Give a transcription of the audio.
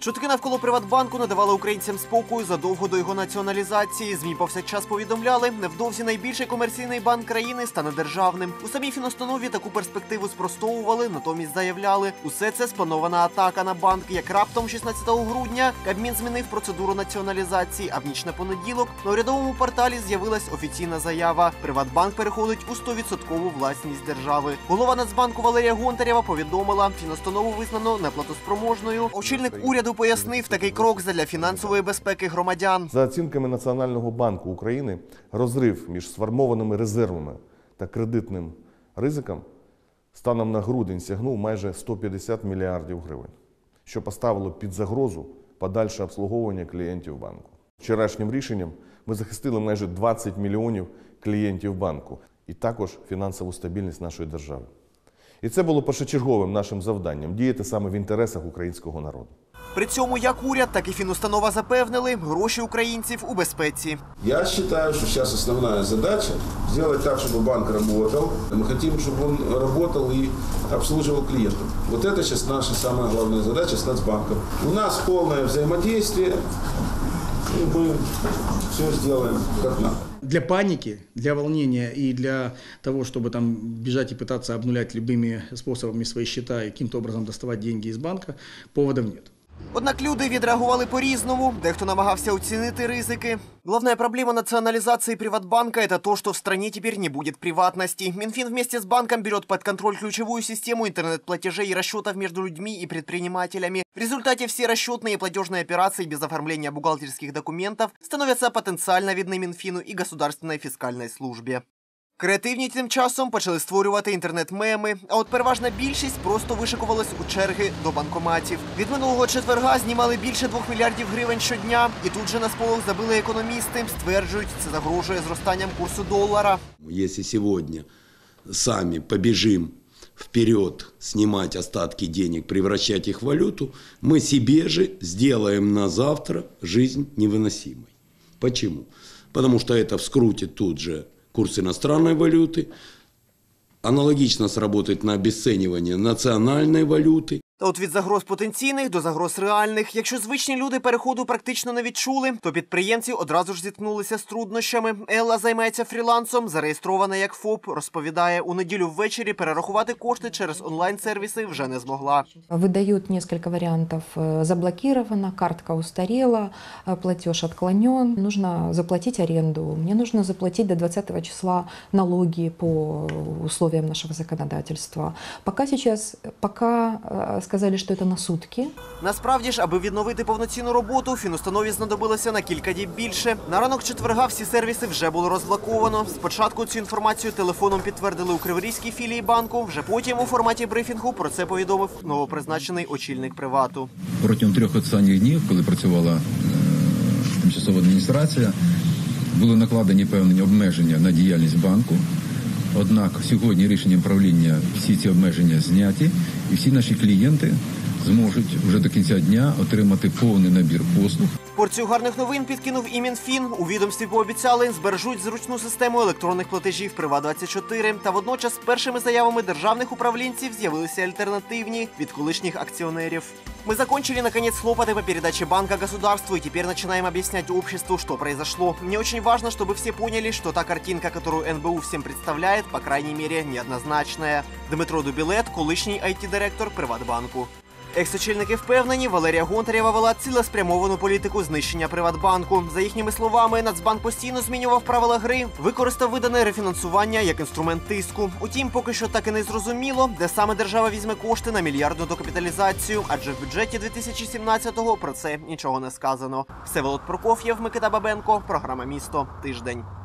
Чутки навколо Приватбанку надавали українцям спокою задовго до його націоналізації. Змі повсякчас повідомляли, невдовзі найбільший комерційний банк країни стане державним. У самій фіностанові таку перспективу спростовували, натомість заявляли, усе це спланована атака на банк. Як раптом 16 грудня Кабмін змінив процедуру націоналізації. А в ніч на понеділок на урядовому порталі з'явилась офіційна заява. Приватбанк переходить у 100% власність держави. Голова Нацбанку Валерія Гонтарєва повідомила, фіностанову визнано неплатоспроможною. Очільник уряду пояснив такий крок задля фінансової безпеки громадян. За оцінками Національного банку України, розрив між сформованими резервами та кредитним ризиком станом на грудень сягнув майже 150 мільярдів гривень, що поставило під загрозу подальше обслуговування клієнтів банку. Вчорашнім рішенням ми захистили майже 20 мільйонів клієнтів банку і також фінансову стабільність нашої держави. І це було першочерговим нашим завданням діяти саме в інтересах українського народу. При цьому як уряд, так і фінустанова запевнили, гроші українців у безпеці. Я считаю, что сейчас основная задача сделать так, чтобы банк работал. Мы хотим, чтобы он работал и обслуживал клиентов. Вот это сейчас наша самая главная задача с Нацбанком. У нас полное взаимодействие, и мы все сделаем как надо. для паники, для волнения и для того, чтобы там бежать и пытаться обнулять любыми способами свои счета и каким-то образом доставать деньги из банка, поводов нет. Однак люди відреагували по-різному. Дехто намагався оцінити ризики. Главная проблема национализации Приватбанка – это то, что в стране теперь не будет приватности. Минфин вместе с банком берет под контроль ключевую систему интернет-платежей и расчетов между людьми и предпринимателями. В результате все расчетные и платежные операции без оформления бухгалтерских документов становятся потенциально видны Минфину и Государственной фискальной службе. Креативні тим часом почали створювати інтернет-меми, а от переважна більшість просто вишикувалась у черги до банкоматів. Від минулого четверга знімали більше двох мільярдів гривень щодня, і тут же на сполох забили економісти. Стверджують, це загрожує зростанням курсу долара. Если сегодня сами побежим вперед снимать остатки денег, превращать их в валюту, мы себе же сделаем на завтра жизнь невыносимой. Почему? Потому что это вскрутит тут же курс иностранной валюты, аналогично сработает на обесценивание национальной валюты, Та от від загроз потенційних до загроз реальних. Якщо звичні люди переходу практично не відчули, то підприємці одразу ж зіткнулися з труднощами. Елла займається фрілансом, зареєстрована як ФОП. Розповідає, у неділю ввечері перерахувати кошти через онлайн-сервіси вже не змогла. Выдают несколько вариантов. Э, Заблокировано, картка устарела, э, платеж отклонен. Нужно заплатить аренду. Мне нужно заплатить до 20 числа налоги по условиям нашего законодательства. Пока сейчас, пока э, сказали, что это на сутки. Насправді ж, аби відновити повноцінну роботу, фінустанові знадобилося на кілька діб більше. На ранок четверга всі сервіси вже було розблоковано. Спочатку цю інформацію телефоном підтвердили у Криворізькій філії банку. Вже потім у форматі брифінгу про це повідомив новопризначений очільник привату. протягом трьох останніх днів, коли працювала е, тимчасова адміністрація, були накладені певні обмеження на діяльність банку. Однак сьогодні рішенням правління всі ці обмеження зняті, і всі наші клієнти зможуть вже до кінця дня отримати повний набір послуг. Порцію гарних новин підкинув і Мінфін. У відомстві пообіцяли збережуть зручну систему електронних платежів Приват24. Та водночас першими заявами державних управлінців з'явилися альтернативні від колишніх акціонерів. Мы закончили, наконец, хлопоты по передаче банка государству и теперь начинаем объяснять обществу, что произошло. Мне очень важно, чтобы все поняли, что та картинка, которую НБУ всем представляет, по крайней мере, неоднозначная. Дмитро Дубілет, колишній IT-директор Приватбанку. Екс-очільники впевнені, Валерія Гонтарєва вела цілеспрямовану політику знищення Приватбанку. За їхніми словами, Нацбанк постійно змінював правила гри, використав видане рефінансування як інструмент тиску. Утім, поки що так і не зрозуміло, де саме держава візьме кошти на мільярдну докапіталізацію, адже в бюджеті 2017-го про це нічого не сказано. Всеволод Прокоф'єв, Микита Бабенко, програма Місто. Тиждень.